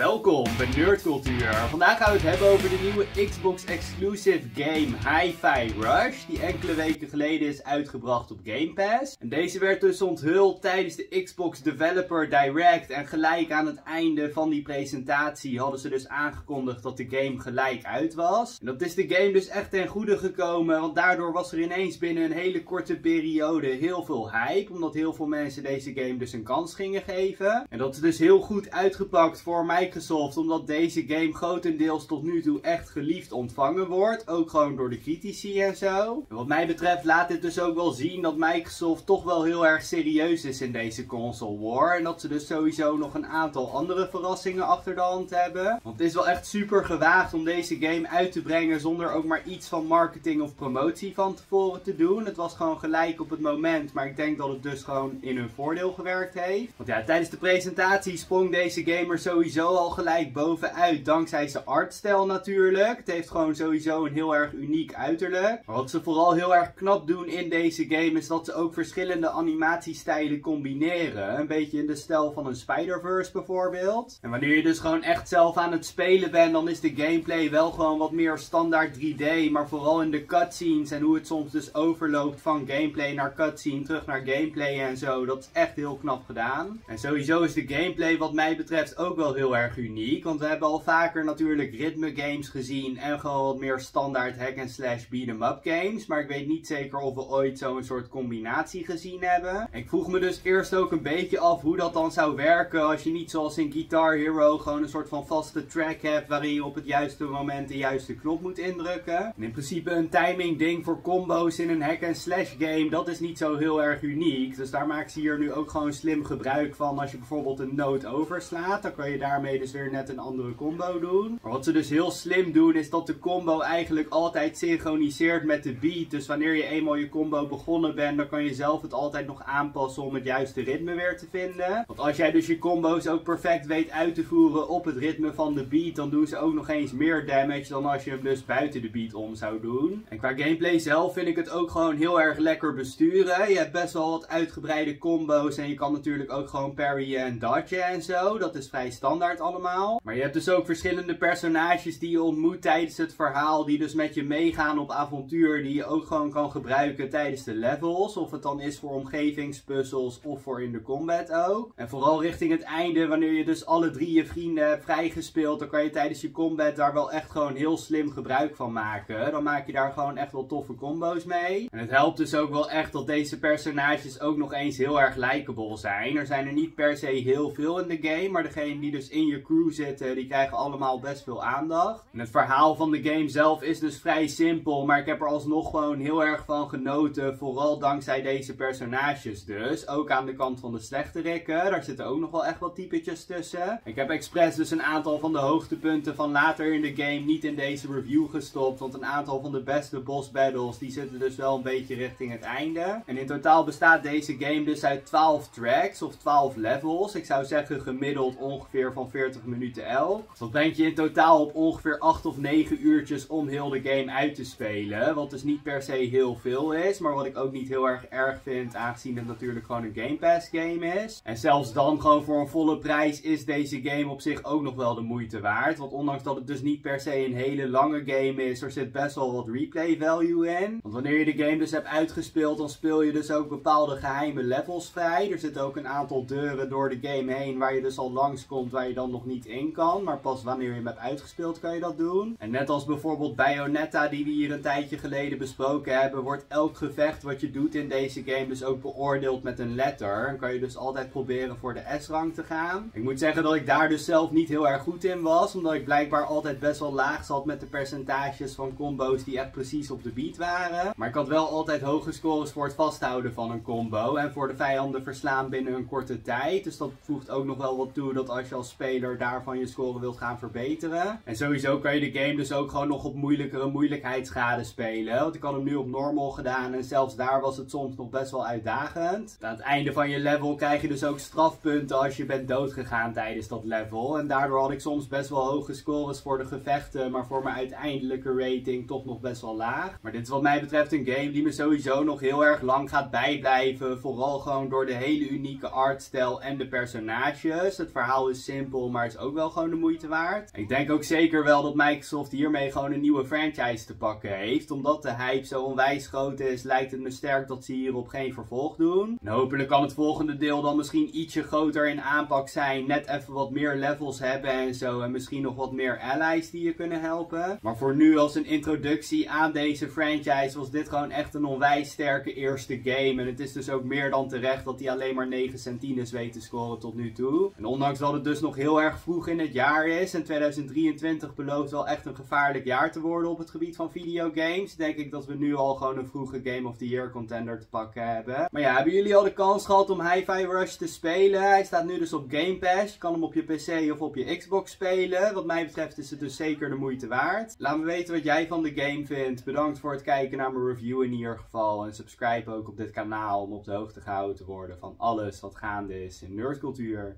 Welkom bij Nerdcultuur. Vandaag gaan we het hebben over de nieuwe Xbox exclusive game Hi-Fi Rush, die enkele weken geleden is uitgebracht op Game Pass. En deze werd dus onthuld tijdens de Xbox Developer Direct en gelijk aan het einde van die presentatie hadden ze dus aangekondigd dat de game gelijk uit was. En dat is de game dus echt ten goede gekomen, want daardoor was er ineens binnen een hele korte periode heel veel hype, omdat heel veel mensen deze game dus een kans gingen geven. En dat is dus heel goed uitgepakt voor Microsoft, omdat deze game grotendeels tot nu toe echt geliefd ontvangen wordt. Ook gewoon door de critici en zo. Wat mij betreft laat dit dus ook wel zien dat Microsoft toch wel heel erg serieus is in deze console war. En dat ze dus sowieso nog een aantal andere verrassingen achter de hand hebben. Want het is wel echt super gewaagd om deze game uit te brengen zonder ook maar iets van marketing of promotie van tevoren te doen. Het was gewoon gelijk op het moment, maar ik denk dat het dus gewoon in hun voordeel gewerkt heeft. Want ja, tijdens de presentatie sprong deze gamer sowieso al gelijk bovenuit. Dankzij zijn artstijl natuurlijk. Het heeft gewoon sowieso een heel erg uniek uiterlijk. Wat ze vooral heel erg knap doen in deze game is dat ze ook verschillende animatiestijlen combineren. Een beetje in de stijl van een Spider-Verse bijvoorbeeld. En wanneer je dus gewoon echt zelf aan het spelen bent, dan is de gameplay wel gewoon wat meer standaard 3D. Maar vooral in de cutscenes en hoe het soms dus overloopt van gameplay naar cutscene, terug naar gameplay en zo. Dat is echt heel knap gedaan. En sowieso is de gameplay wat mij betreft ook wel heel erg uniek. Want we hebben al vaker natuurlijk ritme games gezien en gewoon wat meer standaard hack and slash beat'em up games. Maar ik weet niet zeker of we ooit zo'n soort combinatie gezien hebben. Ik vroeg me dus eerst ook een beetje af hoe dat dan zou werken als je niet zoals in Guitar Hero gewoon een soort van vaste track hebt waarin je op het juiste moment de juiste knop moet indrukken. En in principe een timing ding voor combo's in een hack and slash game, dat is niet zo heel erg uniek. Dus daar maken ze hier nu ook gewoon slim gebruik van als je bijvoorbeeld een noot overslaat. Dan kan je daarmee dus weer net een andere combo doen. Maar wat ze dus heel slim doen is dat de combo eigenlijk altijd synchroniseert met de beat. Dus wanneer je eenmaal je combo begonnen bent, dan kan je zelf het altijd nog aanpassen om het juiste ritme weer te vinden. Want als jij dus je combo's ook perfect weet uit te voeren op het ritme van de beat, dan doen ze ook nog eens meer damage dan als je hem dus buiten de beat om zou doen. En qua gameplay zelf vind ik het ook gewoon heel erg lekker besturen. Je hebt best wel wat uitgebreide combo's en je kan natuurlijk ook gewoon parryen en dodgen en zo. Dat is vrij standaard allemaal. Maar je hebt dus ook verschillende personages die je ontmoet tijdens het verhaal, die dus met je meegaan op avontuur, die je ook gewoon kan gebruiken tijdens de levels. Of het dan is voor omgevingspuzzels of voor in de combat ook. En vooral richting het einde, wanneer je dus alle drie je vrienden hebt vrijgespeeld, dan kan je tijdens je combat daar wel echt gewoon heel slim gebruik van maken. Dan maak je daar gewoon echt wel toffe combo's mee. En het helpt dus ook wel echt dat deze personages ook nog eens heel erg likable zijn. Er zijn er niet per se heel veel in de game, maar degene die dus in crew zitten, die krijgen allemaal best veel aandacht. Het verhaal van de game zelf is dus vrij simpel, maar ik heb er alsnog gewoon heel erg van genoten. Vooral dankzij deze personages dus. Ook aan de kant van de slechterikken. Daar zitten ook nog wel echt wat typetjes tussen. Ik heb expres dus een aantal van de hoogtepunten van later in de game niet in deze review gestopt. Want een aantal van de beste boss battles, die zitten dus wel een beetje richting het einde. En in totaal bestaat deze game dus uit 12 tracks of 12 levels. Ik zou zeggen gemiddeld ongeveer van 40 minuten elk. Dat brengt je in totaal op ongeveer 8 of 9 uurtjes om heel de game uit te spelen. Wat dus niet per se heel veel is, maar wat ik ook niet heel erg erg vind, aangezien het natuurlijk gewoon een Game Pass game is. En zelfs dan gewoon voor een volle prijs is deze game op zich ook nog wel de moeite waard. Want ondanks dat het dus niet per se een hele lange game is, er zit best wel wat replay value in. Want wanneer je de game dus hebt uitgespeeld, dan speel je dus ook bepaalde geheime levels vrij. Er zitten ook een aantal deuren door de game heen waar je dus al langskomt waar je dan nog niet in kan. Maar pas wanneer je hem hebt uitgespeeld kan je dat doen. En net als bijvoorbeeld Bayonetta die we hier een tijdje geleden besproken hebben, wordt elk gevecht wat je doet in deze game dus ook beoordeeld met een letter. Dan kan je dus altijd proberen voor de S-rang te gaan. Ik moet zeggen dat ik daar dus zelf niet heel erg goed in was, omdat ik blijkbaar altijd best wel laag zat met de percentages van combo's die echt precies op de beat waren. Maar ik had wel altijd hoge scores voor het vasthouden van een combo en voor de vijanden verslaan binnen een korte tijd. Dus dat voegt ook nog wel wat toe dat als je als speler daarvan je score wilt gaan verbeteren. En sowieso kan je de game dus ook gewoon nog op moeilijkere moeilijkheidsgraden spelen. Want ik had hem nu op normal gedaan en zelfs daar was het soms nog best wel uitdagend. Aan het einde van je level krijg je dus ook strafpunten als je bent doodgegaan tijdens dat level. En daardoor had ik soms best wel hoge scores voor de gevechten, maar voor mijn uiteindelijke rating toch nog best wel laag. Maar dit is wat mij betreft een game die me sowieso nog heel erg lang gaat bijblijven. Vooral gewoon door de hele unieke artstijl en de personages. Het verhaal is simpel, maar het is ook wel gewoon de moeite waard. Ik denk ook zeker wel dat Microsoft hiermee gewoon een nieuwe franchise te pakken heeft. Omdat de hype zo onwijs groot is, lijkt het me sterk dat ze hierop geen vervolg doen. En hopelijk kan het volgende deel dan misschien ietsje groter in aanpak zijn. Net even wat meer levels hebben en zo. En misschien nog wat meer allies die je kunnen helpen. Maar voor nu als een introductie aan deze franchise was dit gewoon echt een onwijs sterke eerste game. En het is dus ook meer dan terecht dat hij alleen maar 9 centines weet te scoren tot nu toe. En ondanks dat het dus nog heel erg vroeg in het jaar is. En 2023 belooft wel echt een gevaarlijk jaar te worden op het gebied van videogames. Denk ik dat we nu al gewoon een vroege Game of the Year contender te pakken hebben. Maar ja, hebben jullie al de kans gehad om Hi-Fi Rush te spelen? Hij staat nu dus op Game Pass. Je kan hem op je PC of op je Xbox spelen. Wat mij betreft is het dus zeker de moeite waard. Laat me weten wat jij van de game vindt. Bedankt voor het kijken naar mijn review in ieder geval. En subscribe ook op dit kanaal om op de hoogte gehouden te worden van alles wat gaande is in nerdcultuur.